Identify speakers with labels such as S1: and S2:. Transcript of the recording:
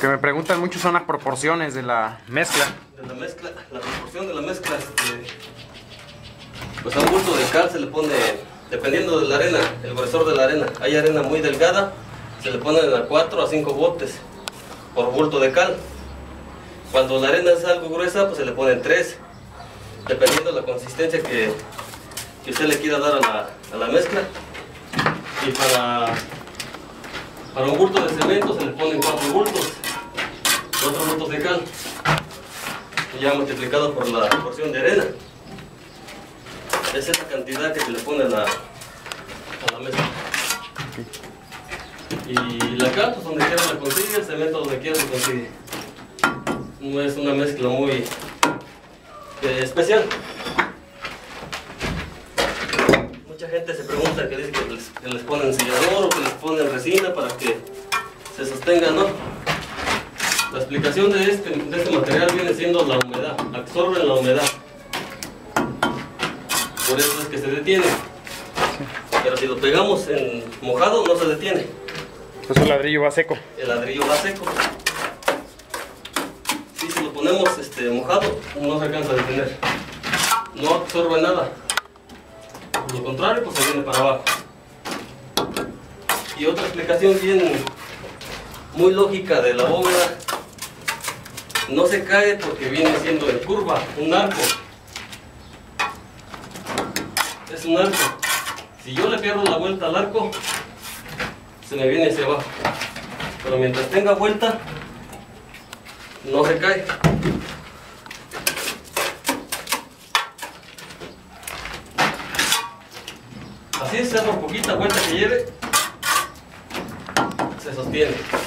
S1: Que me preguntan mucho son las proporciones de la mezcla.
S2: De la mezcla, la proporción de la mezcla, este, pues a un bulto de cal se le pone, dependiendo de la arena, el gruesor de la arena. Hay arena muy delgada, se le ponen a 4 a 5 botes por bulto de cal. Cuando la arena es algo gruesa, pues se le ponen 3, dependiendo de la consistencia que, que usted le quiera dar a la, a la mezcla. Y para, para un bulto de cemento se le ponen 4 bultos, 4 bultos de cal, ya multiplicado por la porción de arena. Es la cantidad que se le pone a la, a la mezcla. Y la cal, pues donde quiera la consigue, el cemento donde quiera se consigue. No es una mezcla muy eh, especial. Mucha gente se pregunta que dice les, que les ponen sellador o que les ponen resina para que se sostenga, ¿no? La explicación de este, de este material viene siendo la humedad, absorben la humedad. Por eso es que se detiene. Pero si lo pegamos en mojado no se detiene.
S1: Pues el ladrillo va seco.
S2: El ladrillo va seco. Y si lo ponemos este, mojado, no se alcanza a detener. No absorbe nada. Por lo contrario, pues se viene para abajo. Y otra explicación bien muy lógica de la bóveda. No se cae porque viene siendo en curva, un arco. Es un arco. Si yo le pierdo la vuelta al arco, se me viene hacia abajo. Pero mientras tenga vuelta, no se cae. Así sea por poquita vuelta que lleve, se sostiene.